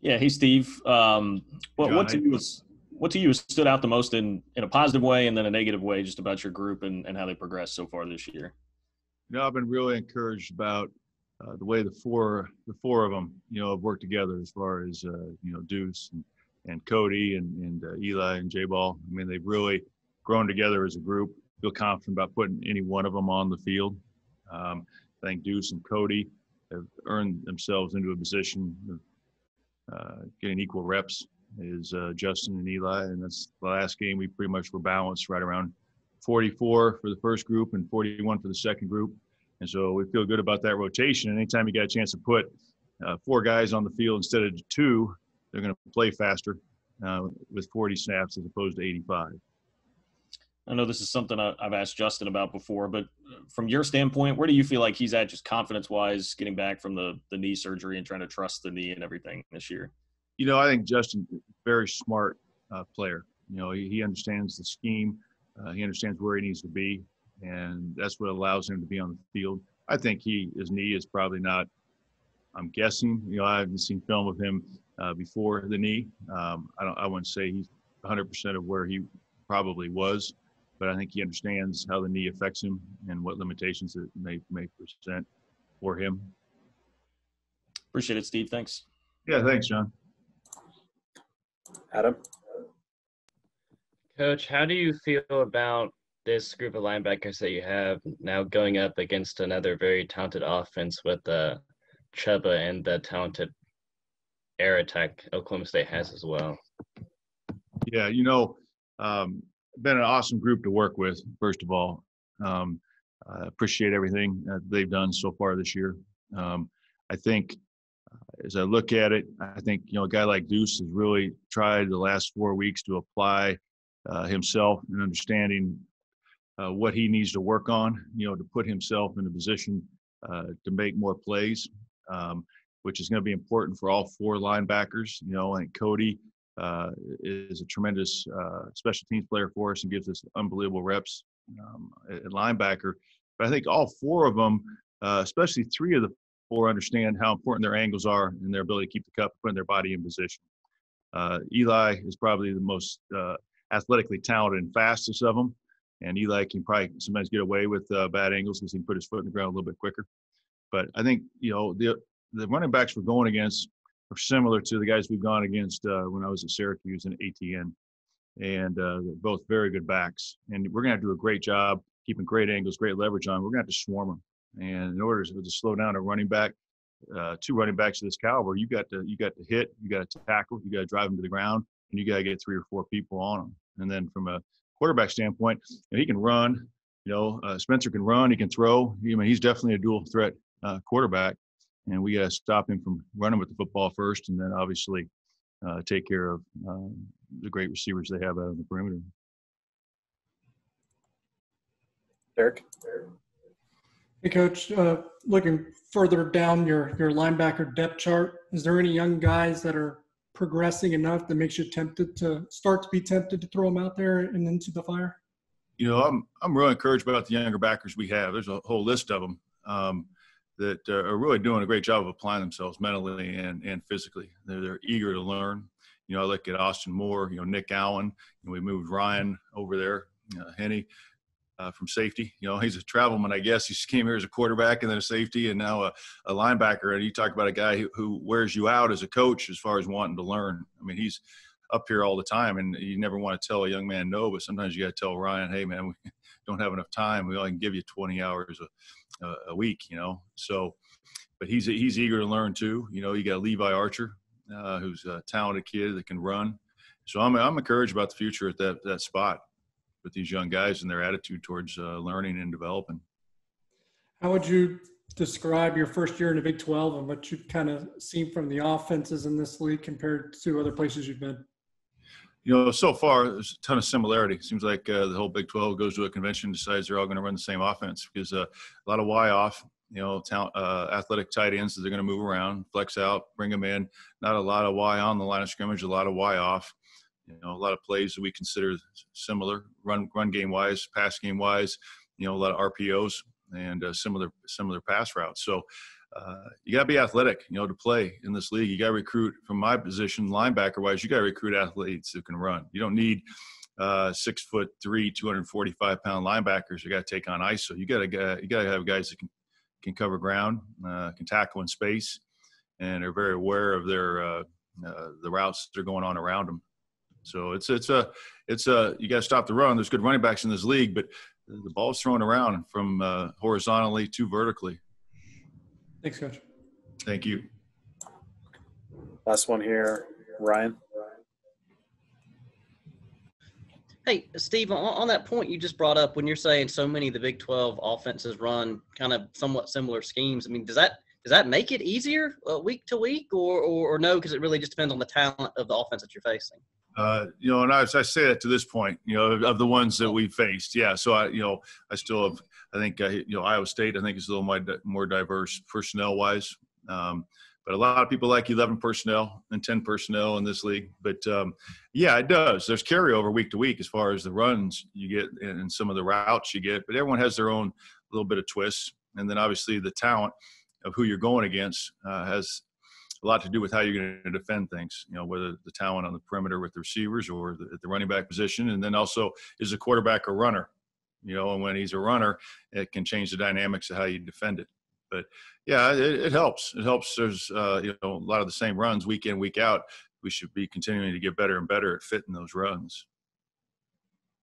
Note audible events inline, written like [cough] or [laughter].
Yeah. Hey, Steve. Um, what, what to you was what to you stood out the most in in a positive way and then a negative way, just about your group and, and how they progressed so far this year? You know, I've been really encouraged about uh, the way the four the four of them, you know, have worked together as far as uh, you know Deuce and, and Cody and and uh, Eli and J Ball. I mean, they've really grown together as a group. Feel confident about putting any one of them on the field. Um, I think Deuce and Cody have earned themselves into a position of getting equal reps is uh, Justin and Eli, and that's the last game we pretty much were balanced right around 44 for the first group and 41 for the second group. And so we feel good about that rotation. And anytime you got a chance to put uh, four guys on the field instead of two, they're going to play faster uh, with 40 snaps as opposed to 85. I know this is something I've asked Justin about before, but from your standpoint, where do you feel like he's at just confidence wise, getting back from the, the knee surgery and trying to trust the knee and everything this year? You know, I think Justin, very smart uh, player. You know, he, he understands the scheme, uh, he understands where he needs to be, and that's what allows him to be on the field. I think he his knee is probably not. I'm guessing. You know, I haven't seen film of him uh, before the knee. Um, I don't. I wouldn't say he's 100% of where he probably was but I think he understands how the knee affects him and what limitations it may may present for him. Appreciate it, Steve. Thanks. Yeah, thanks, John. Adam. Coach, how do you feel about this group of linebackers that you have now going up against another very talented offense with uh, Chuba and the talented air attack Oklahoma State has as well? Yeah, you know, um, been an awesome group to work with. First of all, um, I appreciate everything that they've done so far this year. Um, I think uh, as I look at it, I think you know a guy like Deuce has really tried the last four weeks to apply uh, himself and understanding uh, what he needs to work on. You know, to put himself in a position uh, to make more plays, um, which is going to be important for all four linebackers. You know, and Cody uh, is a tremendous uh, special teams player for us and gives us unbelievable reps um, at linebacker. But I think all four of them, uh, especially three of the four, understand how important their angles are and their ability to keep the cup, putting their body in position. Uh, Eli is probably the most uh, athletically talented and fastest of them. And Eli can probably sometimes get away with uh, bad angles because he can put his foot in the ground a little bit quicker. But I think, you know, the, the running backs we're going against are similar to the guys we've gone against uh, when I was at Syracuse and ATN, and uh, they're both very good backs. And we're going to do a great job keeping great angles, great leverage on. We're going to have to swarm them. And in order to slow down a running back, uh, two running backs of this caliber, you got to you got to hit, you got to tackle, you got to drive them to the ground, and you got to get three or four people on them. And then from a quarterback standpoint, he can run. You know, uh, Spencer can run, he can throw. I mean, he's definitely a dual threat uh, quarterback and we got to stop him from running with the football first, and then obviously uh, take care of uh, the great receivers they have out on the perimeter. Derek. Hey, Coach. Uh, looking further down your your linebacker depth chart, is there any young guys that are progressing enough that makes you tempted to start to be tempted to throw them out there and into the fire? You know, I'm I'm really encouraged about the younger backers we have. There's a whole list of them. Um, that uh, are really doing a great job of applying themselves mentally and, and physically. They're, they're eager to learn. You know, I look at Austin Moore, you know, Nick Allen, and we moved Ryan over there, Henny uh, from safety. You know, [laughs] he's a travelman, I guess. He came here as a quarterback and then a safety and now a, a linebacker. And you talk about a guy who, who wears you out as a coach as far as wanting to learn. I mean, he's up here all the time and you never want to tell a young man no, but sometimes you got to tell Ryan, hey, man, we [laughs] don't have enough time. We only can give you 20 hours a uh, a week, you know. So, but he's he's eager to learn too. You know, you got Levi Archer, uh, who's a talented kid that can run. So I'm I'm encouraged about the future at that that spot with these young guys and their attitude towards uh, learning and developing. How would you describe your first year in the Big 12 and what you've kind of seen from the offenses in this league compared to other places you've been? You know, so far there's a ton of similarity. It seems like uh, the whole Big 12 goes to a convention, decides they're all going to run the same offense because uh, a lot of Y off, you know, talent, uh, athletic tight ends that they're going to move around, flex out, bring them in. Not a lot of Y on the line of scrimmage, a lot of Y off. You know, a lot of plays that we consider similar, run run game wise, pass game wise. You know, a lot of RPOs and uh, similar similar pass routes. So uh, you got to be athletic, you know, to play in this league. You got to recruit from my position, linebacker wise. You got to recruit athletes who can run. You don't need uh, six foot three, 245 pound linebackers. You got to take on ISO. You got to you got to have guys that can can cover ground, uh, can tackle in space, and are very aware of their uh, uh, the routes that are going on around them. So it's it's a it's a you got to stop the run. There's good running backs in this league, but the ball's thrown around from uh, horizontally to vertically. Thanks, Coach. Thank you. Last one here, Ryan. Hey, Steve, on, on that point you just brought up, when you're saying so many of the Big 12 offenses run kind of somewhat similar schemes, I mean, does that does that make it easier uh, week to week, or or, or no? Because it really just depends on the talent of the offense that you're facing. Uh, you know, and I, I say that to this point, you know, of the ones that we faced. Yeah. So I, you know, I still have, I think, uh, you know, Iowa State, I think is a little more, diverse personnel wise. Um, but a lot of people like 11 personnel and 10 personnel in this league. But um, yeah, it does. There's carryover week to week as far as the runs you get and some of the routes you get. But everyone has their own little bit of twists. And then obviously the talent of who you're going against uh, has a lot to do with how you're going to defend things. You know, whether the talent on the perimeter with the receivers or the, at the running back position, and then also is the quarterback a runner. You know, and when he's a runner, it can change the dynamics of how you defend it. But yeah, it, it helps. It helps. There's uh, you know a lot of the same runs week in week out. We should be continuing to get better and better at fitting those runs.